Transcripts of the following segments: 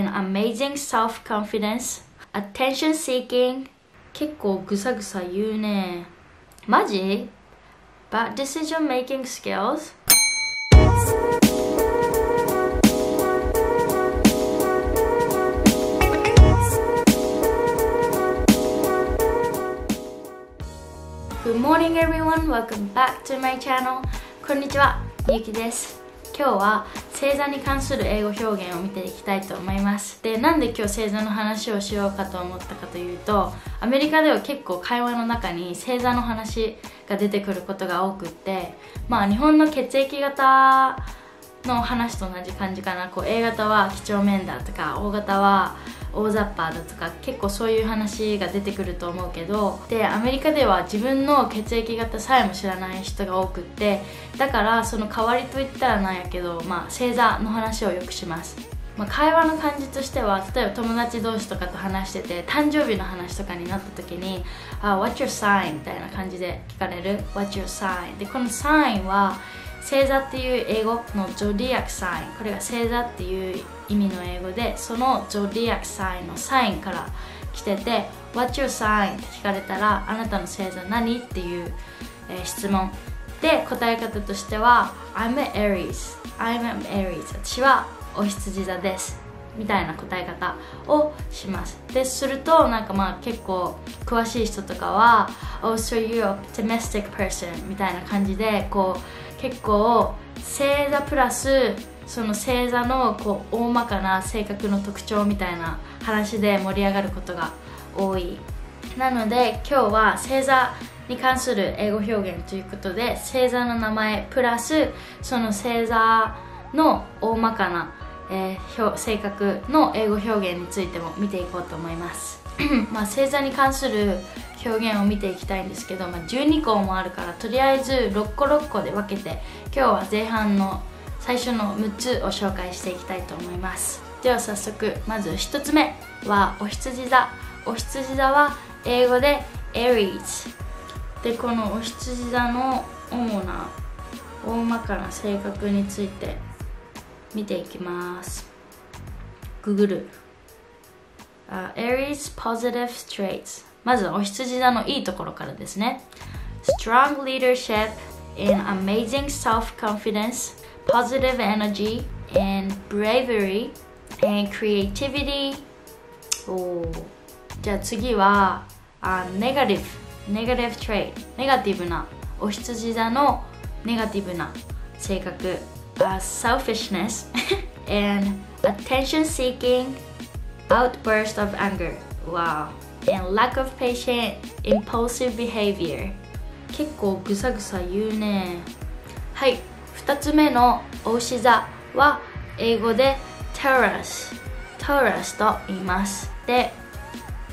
amazing self-confidence attention seeking 結構ぐさぐさ言うねマジ bad decision making skills Good morning everyone, welcome back to my channel こんにちは、みゆきです今日は 星座に関する英語表現を見ていきたいと思います。でなんで今日星座の話をしようかと思ったかというとアメリカでは結構会話の中に星座の話が出てくることが多くってまあ日本の血液型の話と同じ感じかなこう A 型は几帳面だとか O 型は大雑把だとか結構そういう話が出てくると思うけどでアメリカでは自分の血液型さえも知らない人が多くってだからその代わりといったらなんやけど、まあ、星座の話をよくしますまあ、会話の感じとしては例えば友達同士とかと話してて誕生日の話とかになった時に「あ What's your sign?」みたいな感じで聞かれる「What's your sign?」でこのサインは星座っていう英語のジョディアクサイン。これが星座っていう意味の英語でそのジョディアクサインのサインから来てて What's your sign? って聞かれたらあなたの星座何っていう、えー、質問。で答え方としては I'm an Aries. I'm an Aries. 私はお羊座です。みたいな答え方をします。でするとなんかまあ結構詳しい人とかは Oh so you're a optimistic person. みたいな感じでこう結構星座プラスその星座のこう大まかな性格の特徴みたいな話で盛り上がることが多い。なので今日は星座に関する英語表現ということで星座の名前プラスその星座の大まかなえー、性格の英語表現についても見ていこうと思います。まあ星座に関する表現を見ていきたいんですけど、まあ、12個もあるからとりあえず6個6個で分けて今日は前半の最初の6つを紹介していきたいと思います。では早速まず1つ目。はお羊座。お羊座は英語で Aries でこのお羊座の主な大まかな性格について見ていきます。ググる、uh, Aries positive traits まずお羊座のいいところからですね strong leadership in amazing self-confidence positive energy and bravery and creativity おじゃあ次は、uh, negative negative trait ネガティブなお羊座のネガティブな性格 uh, selfishness and attention seeking outburst of anger wow and lack of patience impulsive behavior 結構ぐさぐさ言うねはい2つ目のお牛座は英語で Taurus Taurus と言いますで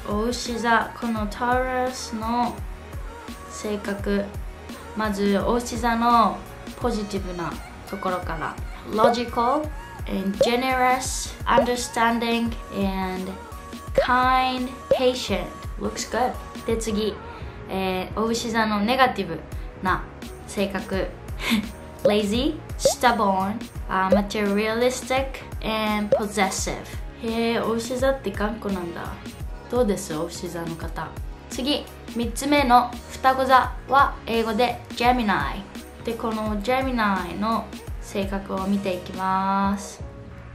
お牛座この Taurus の性格まずお牛座のポジティブなところから logical and generous understanding and kind patient looks good で次、えー、お牛座のネガティブな性格 lazy stubborn、uh, materialistic and possessive へえお牛座って頑固なんだどうですお牛座の方次3つ目の双子座は英語で Gemini でこのジェミナイの性格を見ていきます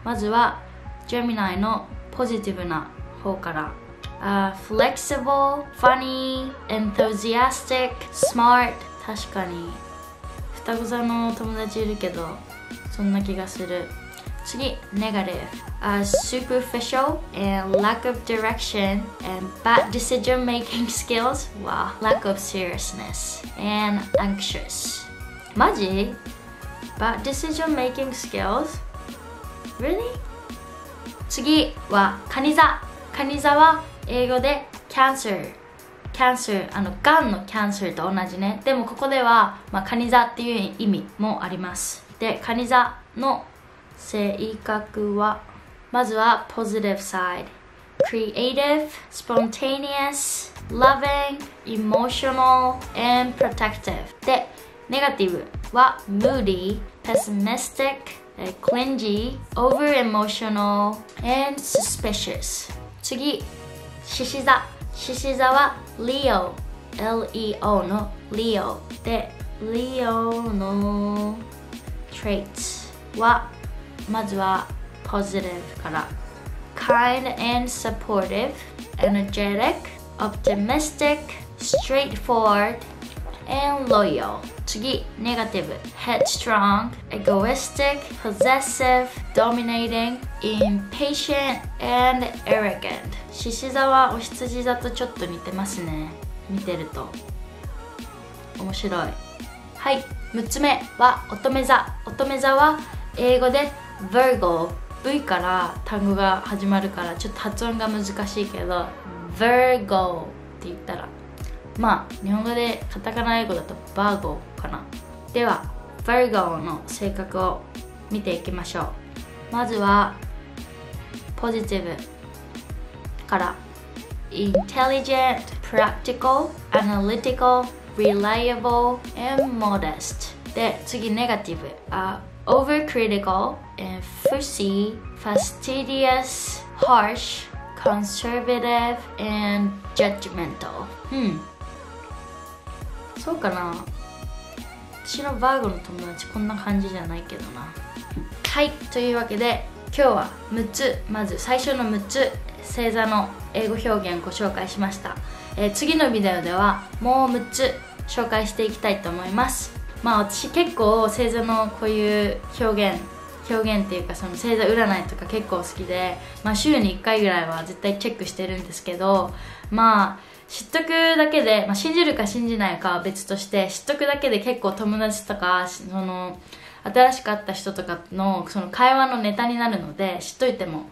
まずはジェミナイのポジティブな方から、uh, flexible, funny, enthusiastic, smart 確かに双子座の友達いるけどそんな気がする次 negative、uh, superficial and lack of direction and bad decision making skills wow lack of seriousness and anxious マジ about decision making skills? Really? 次はカニ座カニ座は英語で Cancer Cancer あのがんの Cancer と同じねでもここでは、まあ、カニ座っていう意味もありますでカニ座の性格はまずは Positive side creative, spontaneous, loving, emotional, and protective でネガティブは moody, pessimistic, えー clingy, over emotional, and suspicious 次獅子座獅子座は Leo L-E-O の Leo で Leo の traits はまずは positive から kind and supportive energetic optimistic straightforward and loyal 次 negative headstrong egoistic possessive dominating impatient and arrogant 獅子座はお羊座とちょっと似てますね見てると面白いはい6つ目は乙女座乙女座は英語で Virgo V から単語が始まるからちょっと発音が難しいけど Virgo って言ったらまあ日本語でカタカナ英語だと Virgo かなでは Virgo の性格を見ていきましょうまずはポジティブから intelligent, practical, analytical, reliable, and modest で次ネガティブ、uh, overcritical, and fussy, fastidious, harsh, conservative, and judgmental うんそうかな。私のバーゴの友達こんな感じじゃないけどな。はいというわけで今日は6つまず最初の6つ星座の英語表現ご紹介しました、えー次のビデオではもう6つ紹介していきたいと思います。まあ私結構星座のこういう表現表現っていうかその星座占いとか結構好きで、まあ、週に1回ぐらいは絶対チェックしてるんですけどまあ知っとくだけで、まあ、信じるか信じないかは別として知っとくだけで結構友達とかその新しく会った人とかのその会話のネタになるので知っといても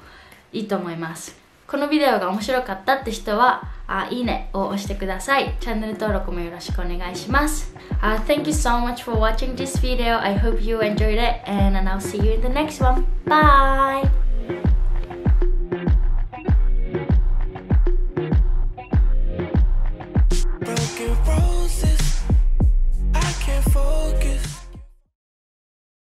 いいと思います。このビデオが面白かったって人はあいいねを押してください。チャンネル登録もよろしくお願いします。uh, Thank you so much for watching this video. I hope you enjoyed it and I'll see you in the next one. Bye!